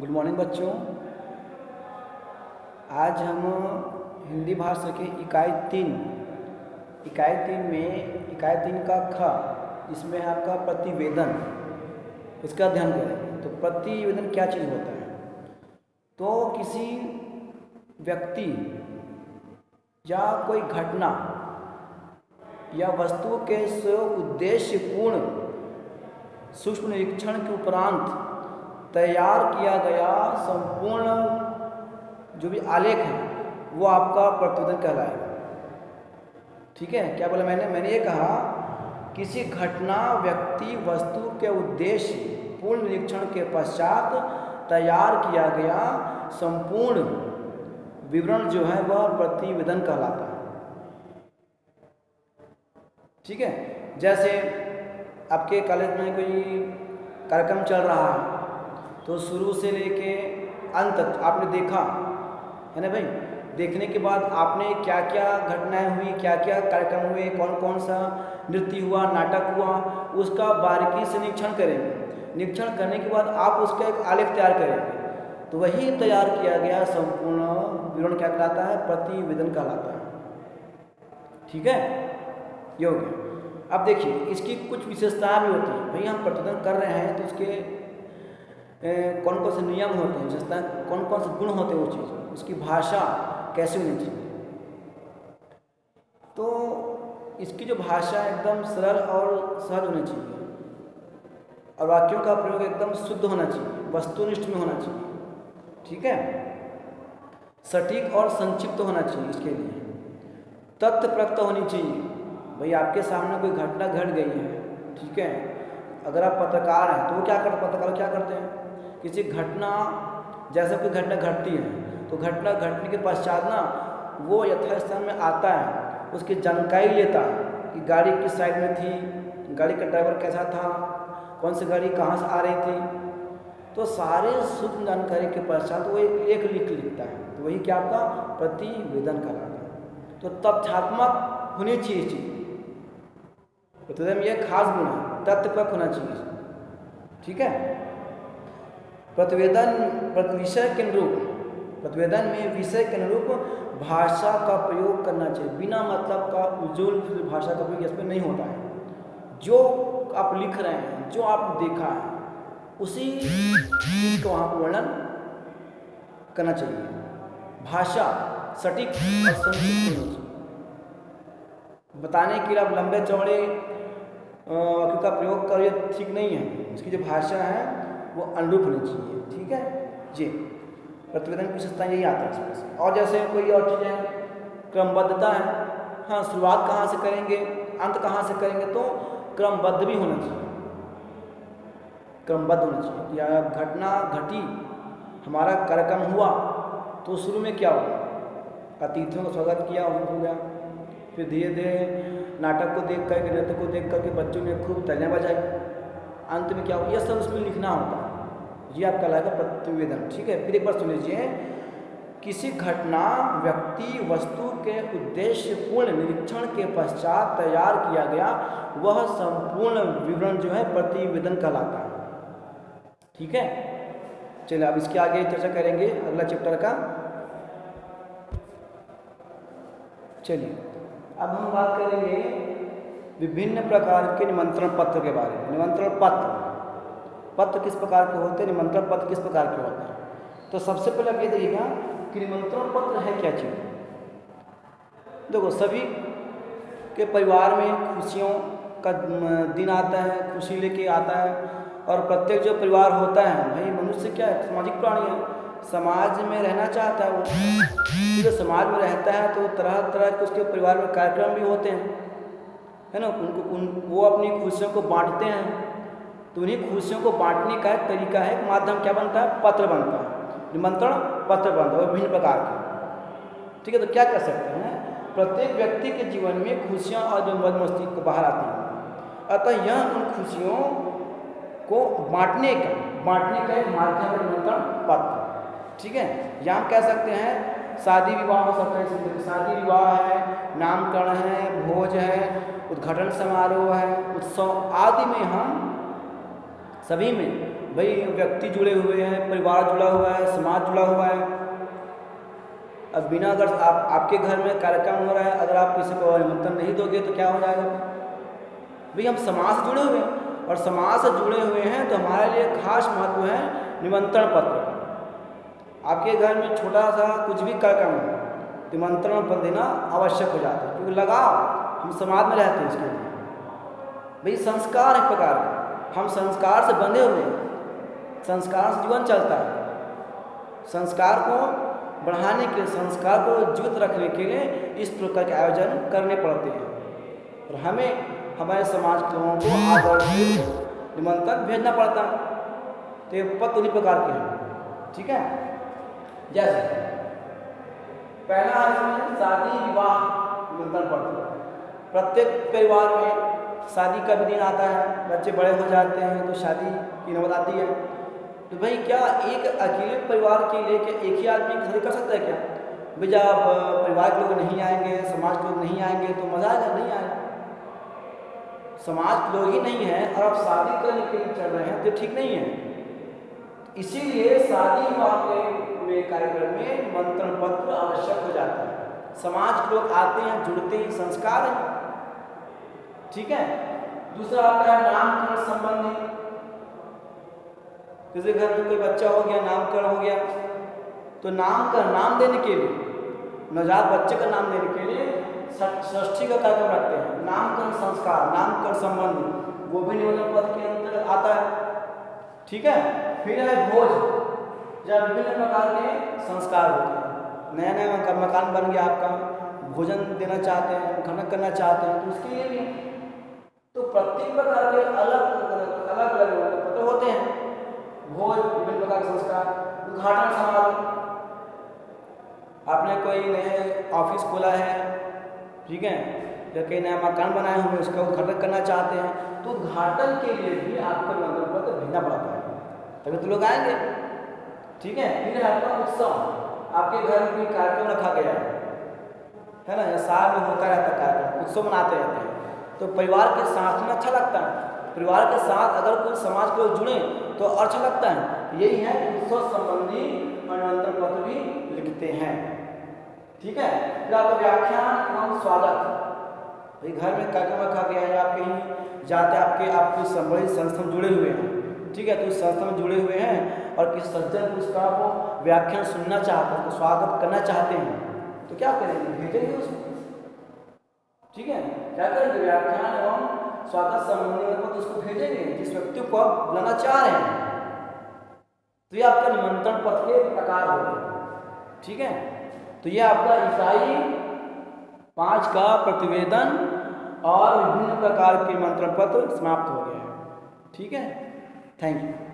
Good morning बच्चों। आज हम हिंदी भाषा के इकाई तीन इकाई तीन में, इकाई तीन का ख, इसमें है आपका प्रतिवेदन। उसका अध्ययन करें। तो प्रतिवेदन क्या चीज़ होता है? तो किसी व्यक्ति या कोई घटना या वस्तु के स्व उद्देश्यपूर्ण सूक्ष्म निरीक्षण के उपरांत तैयार किया गया संपूर्ण जो भी आलेख है, वो आपका प्रतिवेदन कहलाएगा। ठीक है? क्या बोला मैंने? मैंने ये कहा, किसी घटना, व्यक्ति, वस्तु के उद्देश्य, पूर्ण निरीक्षण के पश्चात तैयार किया गया संपूर्ण विवरण जो है, वह प्रतिवेदन कहलाता है। ठीक है? जैसे आपके कॉलेज में कोई कार्यक्रम चल रहा है तो शुरू से लेके अंत तक, आपने देखा, है ना भाई? देखने के बाद आपने क्या क्या घटनाएँ हुई क्या क्या कार्यक्रम हुए कौन कौन सा नृत्य हुआ, नाटक हुआ, उसका बारीकी से निरीक्षण करेंगे। निरीक्षण करने के बाद आप उसका एक आलेख तैयार करेंगे। तो वही तैयार किया गया संपूर्ण विवरण क्या कहलाता है? प्रतिवेदन कहलाता है। ठीक है? ये हो गया। अब देखिए, इसकी कुछ विशेषताएँ भी होती हैं। भाई, हम प्रतिवेदन कर रहे हैं तो उसके कौन कौन से नियम होते हैं विशेषताएँ कौन कौन से गुण होते हैं वो चीज़? में उसकी भाषा कैसे होनी चाहिए? तो इसकी जो भाषा एकदम सरल और सहज होनी चाहिए और वाक्यों का प्रयोग एकदम शुद्ध होना चाहिए, वस्तुनिष्ठ में होना चाहिए, ठीक है? सटीक और संक्षिप्त होना चाहिए इसके लिए। तथ्य प्रक्त होनी चाहिए, भाई आपके सामने कोई घटना घट गई है, ठीक है? अगर आप पत्रकार हैं तो वो क्या करते पत्रकार क्या करते हैं? किसी घटना, जैसे कोई घटना घटती है तो घटना घटने के पश्चात ना, वो यथास्थान में आता है, उसकी जानकारी लेता है कि गाड़ी किस साइड में थी, गाड़ी का ड्राइवर कैसा था, कौन सी गाड़ी कहाँ से आ रही थी। तो सारे सूक्ष्म जानकारी के पश्चात वो एक लिख लिखता है तो वही क्या आपका प्रतिवेदन कराता है। तो तथ्यात्मक होनी चाहिए चीज़। प्रतिवेदन में यह खास गुण है तथ्यपक होना चाहिए। ठीक है? प्रतिवेदन विषय के अनुरूप, प्रतिवेदन में विषय के अनुरूप भाषा का प्रयोग करना चाहिए। बिना मतलब का उज्जवल भाषा का प्रयोग इसमें नहीं होता है। जो आप लिख रहे हैं, जो आप देखा है, उसी चीज़ को वहाँ पर वर्णन करना चाहिए। भाषा सटीक बताने के लिए आप लंबे चौड़े का प्रयोग करिए ठीक नहीं है। उसकी जो भाषा है वो अनुरूप होनी चाहिए, ठीक है? जी। प्रतिवेदन की विशेषता यही आता है इसमें और जैसे कोई और चीज़ें क्रमबद्धता है हाँ शुरुआत कहाँ से करेंगे, अंत कहाँ से करेंगे तो क्रमबद्ध भी होना चाहिए। क्रमबद्ध होना चाहिए या घटना घटी, हमारा कार्यक्रम हुआ तो शुरू में क्या हुआ? अतिथियों का स्वागत किया हो गया। फिर धीरे धीरे नाटक को देख करके, नृत्य को देख करके बच्चों ने खूब तलियाँ बजाई। अंत में क्या हुआ यह सब उसमें लिखना होता है ये आपका लगेगा प्रतिवेदन। ठीक है? फिर एक बार सुन लीजिए। किसी घटना, व्यक्ति, वस्तु के उद्देश्यपूर्ण निरीक्षण के पश्चात तैयार किया गया, वह संपूर्ण विवरण जो है प्रतिवेदन कहलाता है। ठीक है? चलिए, अब इसके आगे चर्चा करेंगे अगला चैप्टर का। चलिए, अब हम बात करेंगे विभिन्न प्रकार के निमंत्रण पत्र के बारे में। निमंत्रण पत्र। पत्र किस प्रकार के होते हैं? निमंत्रण पत्र किस प्रकार के होते हैं? तो सबसे पहले आप ये देखिएगा कि निमंत्रण पत्र है क्या चीज़? देखो, सभी के परिवार में खुशियों का दिन आता है, खुशी लेके आता है, और प्रत्येक जो परिवार होता है, भाई, मनुष्य क्या है? सामाजिक प्राणी है। समाज में रहना चाहता है वो। जो समाज में रहता है तो तरह तरह के उसके परिवार में कार्यक्रम भी होते हैं। है ना, उनको, उन, वो अपनी खुशियों को बांटते हैं। तो उन्हीं खुशियों को बांटने का एक तरीका है माध्यम क्या बनता है? पत्र बनता है। निमंत्रण पत्र बनता है, विभिन्न प्रकार के। ठीक है तो क्या कर सकते हैं? प्रत्येक व्यक्ति के जीवन में खुशियाँ और जो मस्ती को बाहर आती हैं। अतः यह उन खुशियों को बांटने का बांटने का एक माध्यम निमंत्रण पत्र। ठीक है? यहाँ कह सकते हैं, शादी विवाह हो सकता है शादी विवाह है, नामकरण है, भोज है उद्घाटन समारोह है, उत्सव आदि में हम सभी में भाई व्यक्ति जुड़े हुए हैं, परिवार जुड़ा हुआ है, समाज जुड़ा हुआ है। अब बिना अगर आप, आपके घर में कार्यक्रम हो रहा है, अगर आप किसी को निमंत्रण नहीं दोगे तो क्या हो जाएगा? भाई हम समाज से जुड़े हुए हैं और समाज से जुड़े हुए हैं तो हमारे लिए खास महत्व है निमंत्रण पत्र। आपके घर में छोटा सा कुछ भी कार्यक्रम हो, निमंत्रण पत्र देना आवश्यक हो जाता है, क्योंकि लगाओ हम समाज में रहते हैं इसके लिए। भाई, संस्कार एक प्रकार का हम संस्कार से बंधे हुए हैं। संस्कार से जीवन चलता है। संस्कार को बढ़ाने के संस्कार को जीवित रखने के लिए इस प्रकार के आयोजन करने पड़ते हैं। और हमें हमारे समाज के लोगों को निमंत्रण भेजना पड़ता है। तो ये पत्र उन्हीं प्रकार के हैं। ठीक है? जैसे, पहला इसमें शादी विवाह, निमंत्रण पत्र। प्रत्येक परिवार में शादी का भी दिन आता है, बच्चे बड़े हो जाते हैं तो शादी की नौबत आती है। तो भाई क्या एक अकेले परिवार के लिए क्या एक ही आदमी शादी कर सकता है क्या? भाई जब परिवार के लोग नहीं आएँगे, समाज के लोग नहीं आएँगे तो मज़ा आएगा? नहीं आएगा। समाज के लोग ही नहीं है और आप शादी करने के लिए चल रहे हैं तो ठीक नहीं है। इसीलिए शादी के में कार्यक्रम में निमंत्रण पत्र आवश्यक हो जाता है। समाज के लोग आते हैं, जुड़ते हैं, संस्कार है। ठीक है? दूसरा आता है नामकरण संबंधी। जैसे घर में कोई बच्चा हो गया, नामकरण हो गया तो नाम का नाम देने के लिए, नवजात बच्चे का नाम देने के लिए षष्ठी का कार्यक्रम रखते हैं। नामकरण संस्कार, नामकरण संबंध, वो भी नियोजन पद के अंतर्गत आता है। ठीक है? फिर है भोज जब विभिन्न प्रकार के संस्कार होते हैं। नया नया मकान बन गया आपका, भोजन देना चाहते हैं खनक करना चाहते हैं तो उसके लिए भी तो प्रत्येक प्रकार के अलग अलग अलग पत्र होते हैं। भोज, विभिन्न प्रकार के संस्कार, उद्घाटन समारोह। आपने कोई नए ऑफ़िस खोला है? ठीक है। या कहीं नया मकान बनाए हुए उसका उद्घाटन करना चाहते हैं तो उद्घाटन के लिए भी आपको निमंत्रण पत्र भेजना पड़ता है। तभी तो लोग आएँगे। ठीक है। फिर आपका उत्सव। आपके घर में कोई कार्यक्रम रखा गया है? ना? साल में होता रहता कार्यक्रम, उत्सव मनाते रहते हैं। तो परिवार के साथ में अच्छा लगता है। परिवार के साथ अगर कोई समाज के लोग जुड़े तो अच्छा लगता है। यही है उत्सव संबंधी मनोरंजन पत्र भी लिखते हैं। ठीक है? फिर आपका व्याख्यान एवं स्वागत। भाई, घर में कार्यक्रम रखा गया है? आप कहीं जाते आपके आपके संबंधित संस्था में जुड़े हुए हैं। ठीक है? तो उस संस्था में जुड़े हुए हैं और किस सज्जन को उसका वो व्याख्यान सुनना चाहते हैं, उसको स्वागत करना चाहते हैं तो क्या करेंगे? भेजेंगे उसको। ठीक है? क्या करेंगे व्याख्यान एवं स्वागत संबंधी तो उसको भेजेंगे, जिस व्यक्ति को आप बुलाना चाह रहे हैं। तो ये आपका निमंत्रण पत्र के प्रकार हो गए। ठीक है? तो ये आपका ईसाई पाँच का प्रतिवेदन और विभिन्न प्रकार के निमंत्रण पत्र समाप्त हो गया है। ठीक है? Thank you